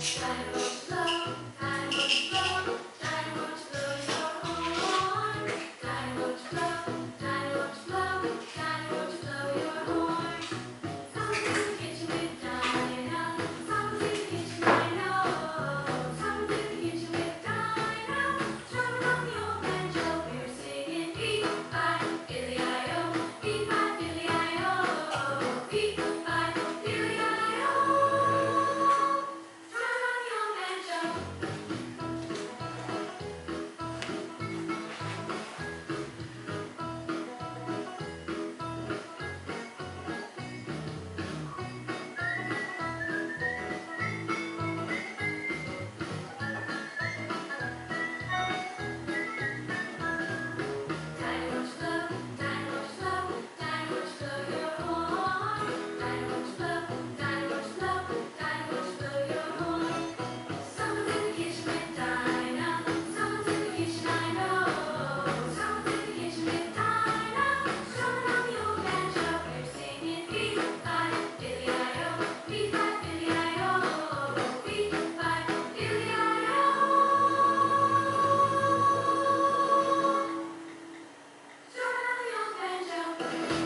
shadow. Thank you.